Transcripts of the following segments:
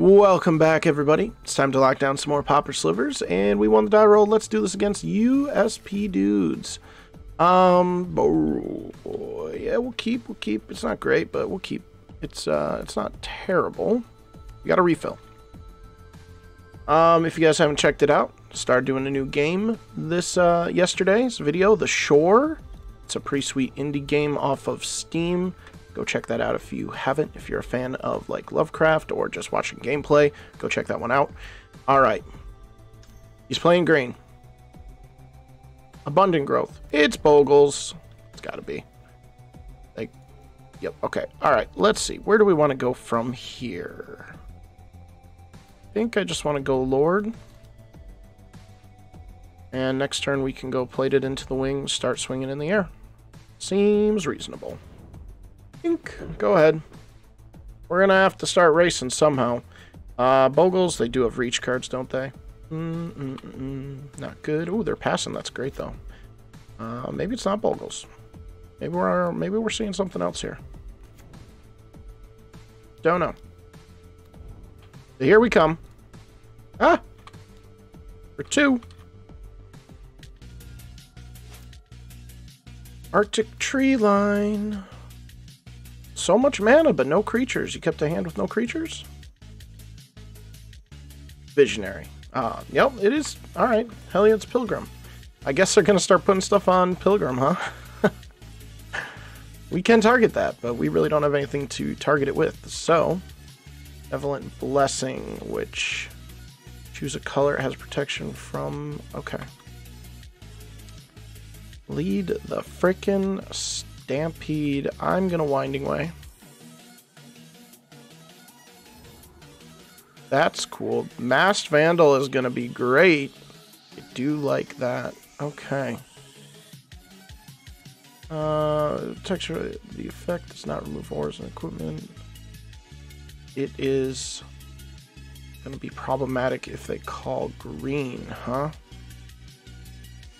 Welcome back, everybody. It's time to lock down some more Pauper Slivers, and we won the die roll. Let's do this against USP dudes. Um, oh, yeah, we'll keep, we'll keep. It's not great, but we'll keep. It's uh, it's not terrible. We got a refill. Um, if you guys haven't checked it out, started doing a new game this uh, yesterday's video, The Shore. It's a pretty sweet indie game off of Steam. Go check that out if you haven't. If you're a fan of like Lovecraft or just watching gameplay, go check that one out. All right. He's playing green. Abundant growth. It's Bogles. It's got to be. Like, yep. Okay. All right. Let's see. Where do we want to go from here? I think I just want to go Lord. And next turn we can go plate it into the wings, start swinging in the air. Seems reasonable. Go ahead. We're gonna have to start racing somehow. Uh, Bogles, they do have reach cards, don't they? Mm -mm -mm. Not good. Oh, they're passing. That's great though. Uh, maybe it's not Bogles. Maybe we're maybe we're seeing something else here. Don't know. Here we come. Ah! For two. Arctic Treeline. So much mana, but no creatures. You kept a hand with no creatures? Visionary. Uh, yep, it is. Alright. Heliod's Pilgrim. I guess they're going to start putting stuff on Pilgrim, huh? we can target that, but we really don't have anything to target it with. So, Benevolent Blessing, which choose a color it has protection from. Okay. Lead the frickin' Stampede. I'm gonna Winding Way. That's cool. Masked Vandal is gonna be great. I do like that. Okay. Uh, texture, the effect does not remove auras and equipment. It is gonna be problematic if they call green, huh?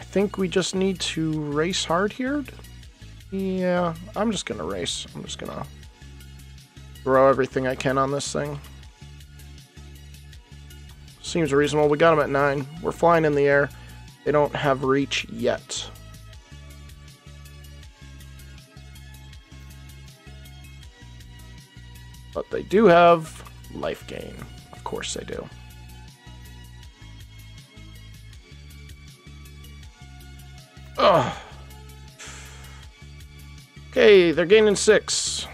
I think we just need to race hard here. Yeah, I'm just gonna race. I'm just gonna throw everything I can on this thing. Seems reasonable. We got them at 9. We're flying in the air. They don't have reach yet. But they do have life gain. Of course they do. Ugh. Okay, they're gaining six.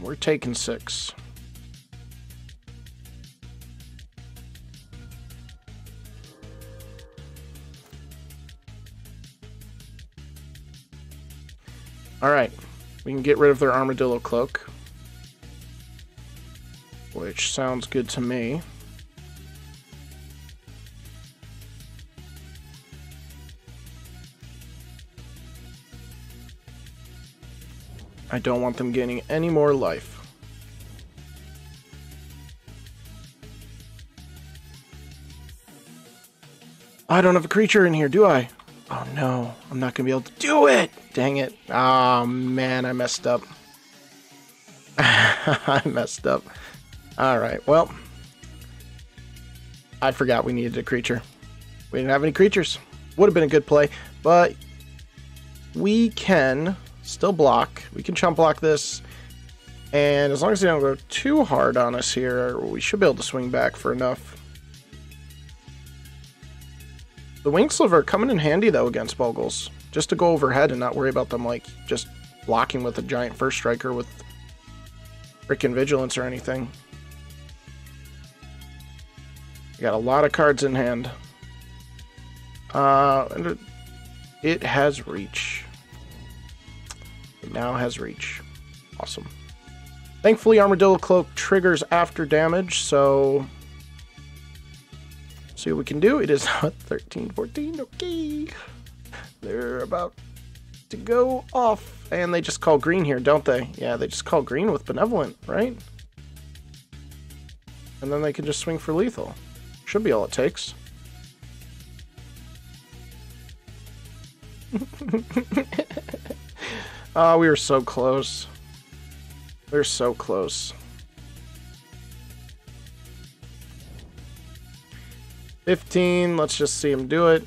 We're taking six. Alright, we can get rid of their armadillo cloak. Which sounds good to me. I don't want them gaining any more life. I don't have a creature in here, do I? Oh no, I'm not gonna be able to do it! Dang it. Oh man, I messed up. I messed up. Alright, well. I forgot we needed a creature. We didn't have any creatures. Would have been a good play, but we can still block. We can chump block this. And as long as they don't go too hard on us here, we should be able to swing back for enough. The Wing Sliver coming in handy, though, against Bogles. Just to go overhead and not worry about them, like, just blocking with a giant first striker with freaking Vigilance or anything. We got a lot of cards in hand. Uh, it has reach. It now has reach. Awesome. Thankfully, Armadillo Cloak triggers after damage, so... See what we can do. It is 13, 14, okay. They're about to go off. And they just call green here, don't they? Yeah, they just call green with Benevolent, right? And then they can just swing for lethal. Should be all it takes. oh, we were so close. We are so close. 15. Let's just see him do it.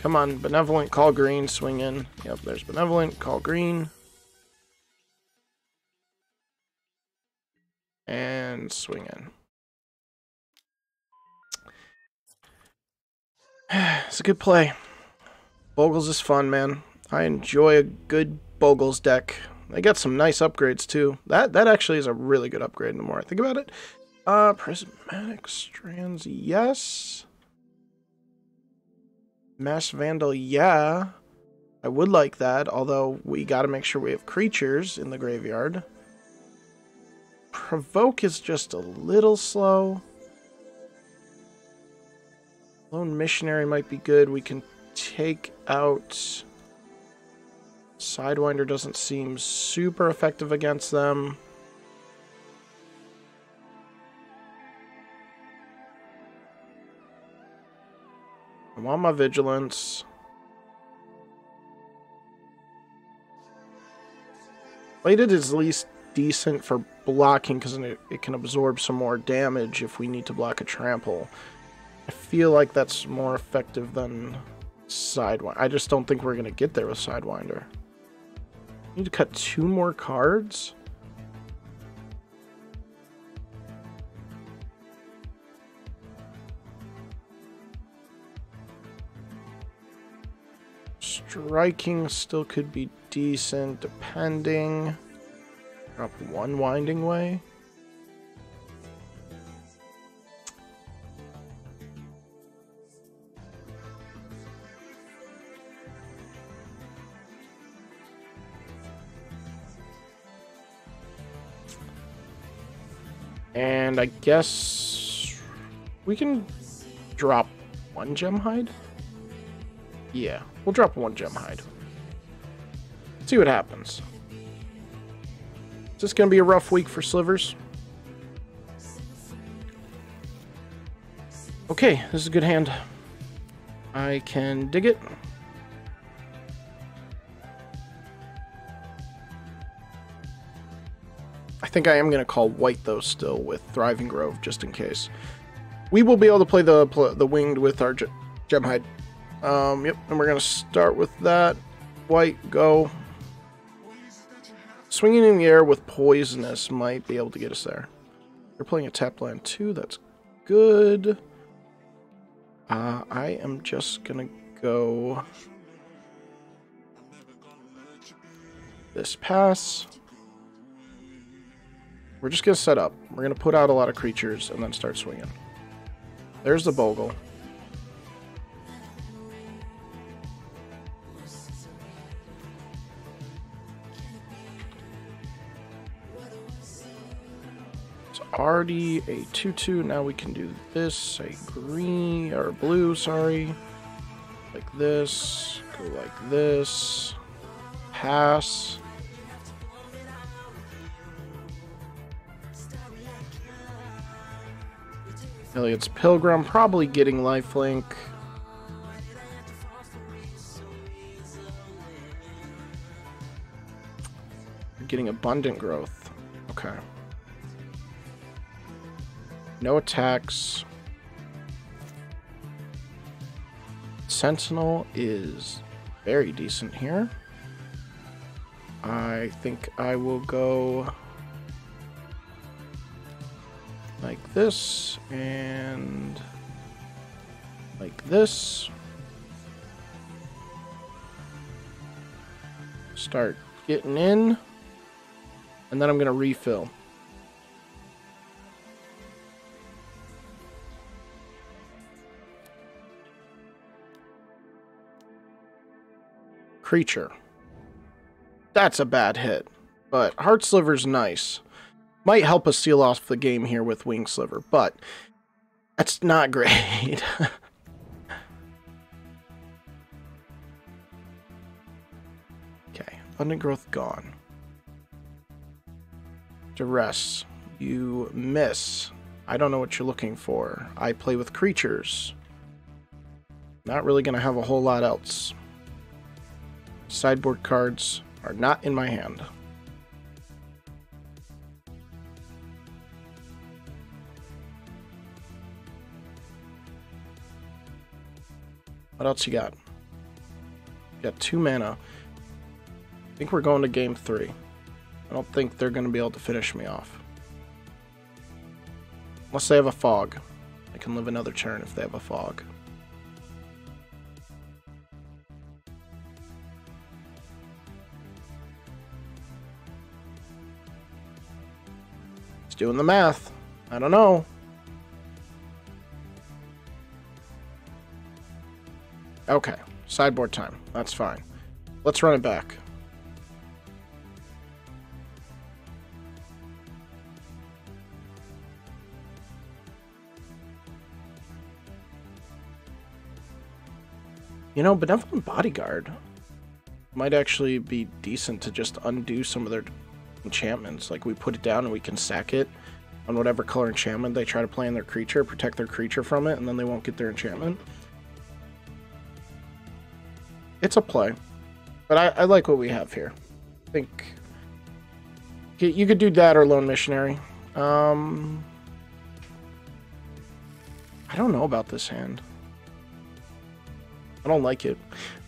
Come on, Benevolent, call green, swing in. Yep, there's Benevolent, call green. And swing in. it's a good play. Bogles is fun, man. I enjoy a good Bogles deck. They got some nice upgrades too. That that actually is a really good upgrade the more I think about it. Uh prismatic strands, yes. Masked Vandal, yeah. I would like that, although we gotta make sure we have creatures in the graveyard. Provoke is just a little slow. Lone Missionary might be good. We can take out... Sidewinder doesn't seem super effective against them. I want my vigilance. Plated is at least decent for blocking because it, it can absorb some more damage if we need to block a trample. I feel like that's more effective than Sidewinder. I just don't think we're going to get there with Sidewinder. Need to cut two more cards? Striking still could be decent, depending. Drop one Winding Way. And I guess we can drop one Gemhide? Yeah, we'll drop one Gemhide. See what happens. Is this going to be a rough week for slivers? Okay, this is a good hand. I can dig it. Think I am going to call white, though, still with Thriving Grove, just in case. We will be able to play the the winged with our Gemhide. Um, yep, and we're going to start with that. White, go. Swinging in the air with Poisonous might be able to get us there. You're playing a tap land too, that's good. Uh, I am just going to go... This pass. We're just going to set up. We're going to put out a lot of creatures and then start swinging. There's the Bogle. It's already a 2-2. Now we can do this, a green, or blue, sorry. Like this, go like this, pass. Heliod's Pilgrim, probably getting lifelink. Getting abundant growth. Okay. No attacks. Sentinel is very decent here. I think I will go this and like this. Start getting in and then I'm going to refill. Creature. That's a bad hit, but Heart Sliver's nice might help us seal off the game here with Wing Sliver, but that's not great. okay, abundant growth gone. Duress, you miss. I don't know what you're looking for. I play with creatures. Not really going to have a whole lot else. Sideboard cards are not in my hand. What else you got? Got two mana. I think we're going to game three. I don't think they're going to be able to finish me off. Unless they have a fog. I can live another turn if they have a fog. He's doing the math. I don't know. Okay, sideboard time. That's fine. Let's run it back. You know, Benevolent Bodyguard might actually be decent to just undo some of their enchantments. Like, we put it down and we can sack it on whatever color enchantment they try to play in their creature, protect their creature from it, and then they won't get their enchantment. It's a play. But I, I like what we have here. I think you could do that or Lone Missionary. Um, I don't know about this hand. I don't like it.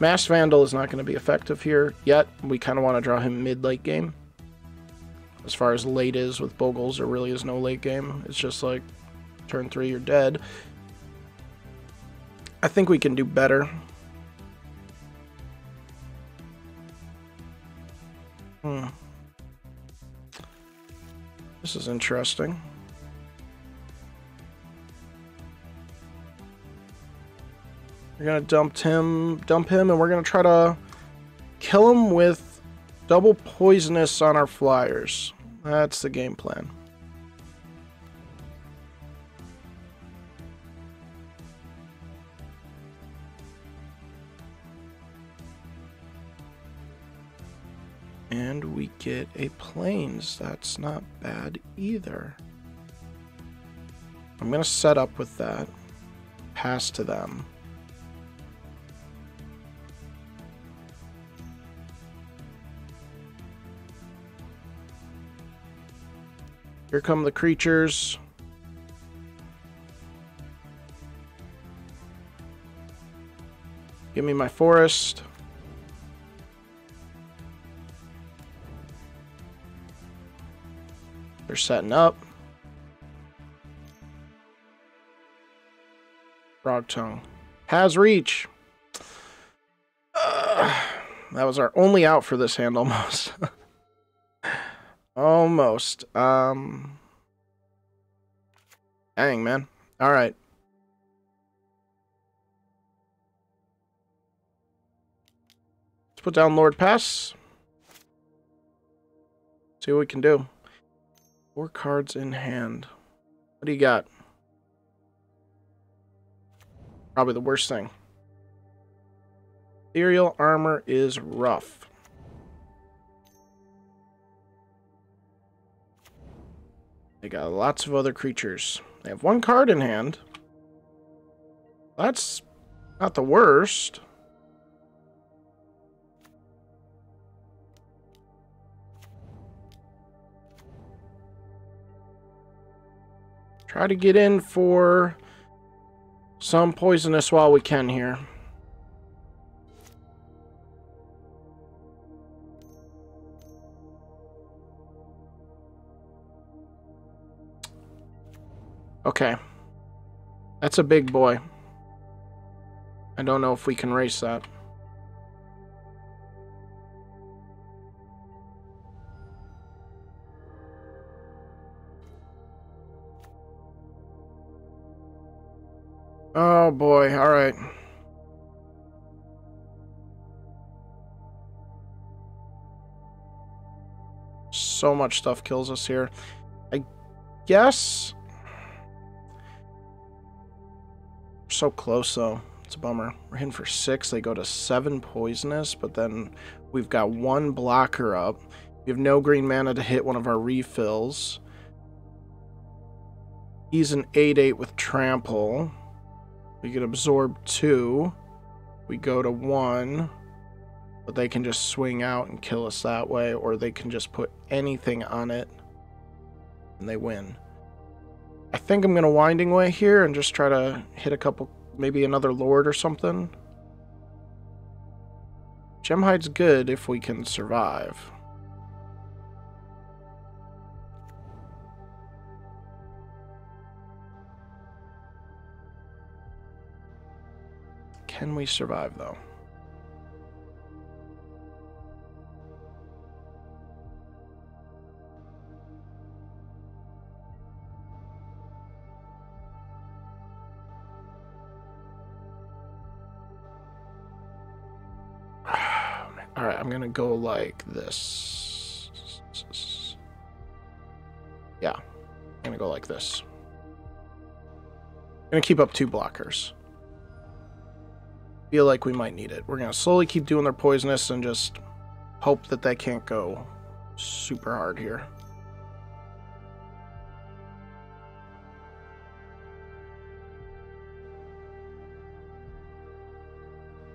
Masked Vandal is not going to be effective here yet. We kind of want to draw him mid-late game. As far as late is with Bogles, there really is no late game. It's just like turn three, you're dead. I think we can do better. Hmm. This is interesting. We're gonna dump him, dump him, and we're gonna try to kill him with double poisonous on our flyers. That's the game plan. Get a plains. That's not bad either. I'm going to set up with that. Pass to them. Here come the creatures. Give me my forest. They're setting up. Frog tongue. Has reach. Uh, that was our only out for this hand almost. almost. Um. Dang, man. All right. Let's put down Lord Pass. See what we can do. Four cards in hand. What do you got? Probably the worst thing. Ethereal armor is rough. They got lots of other creatures. They have one card in hand. That's not the worst. Try to get in for some poisonous while we can here. Okay. That's a big boy. I don't know if we can race that. Oh boy, alright. So much stuff kills us here. I guess... so close though. It's a bummer. We're hitting for six. They go to seven poisonous, but then we've got one blocker up. We have no green mana to hit one of our refills. He's an 8-8 with trample. We can absorb two. We go to one. But they can just swing out and kill us that way, or they can just put anything on it and they win. I think I'm going to Winding Way here and just try to hit a couple, maybe another Lord or something. Gemhide's good if we can survive. Can we survive, though? All right, I'm gonna go like this. Yeah, I'm gonna go like this. I'm gonna keep up two blockers. Feel like we might need it. We're gonna slowly keep doing their poisonous and just hope that they can't go super hard here.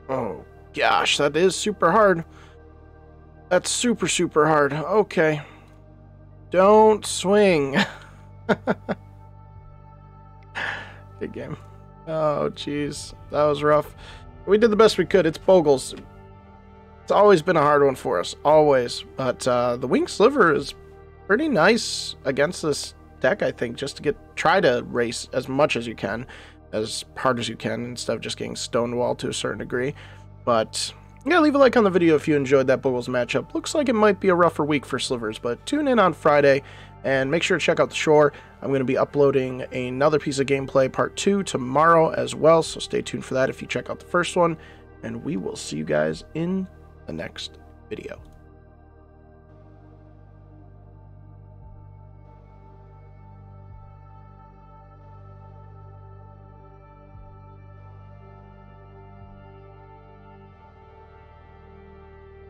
Oh gosh, that is super hard. That's super, super hard. Okay. Don't swing. Good game. Oh, jeez. That was rough. We did the best we could. It's Bogles. It's always been a hard one for us. Always. But uh, the Wing Sliver is pretty nice against this deck, I think, just to get try to race as much as you can, as hard as you can, instead of just getting stonewalled to a certain degree. But yeah, leave a like on the video if you enjoyed that Bogles matchup. Looks like it might be a rougher week for Slivers, but tune in on Friday and make sure to check out the shore. I'm going to be uploading another piece of gameplay, part two, tomorrow as well, so stay tuned for that if you check out the first one, and we will see you guys in the next video.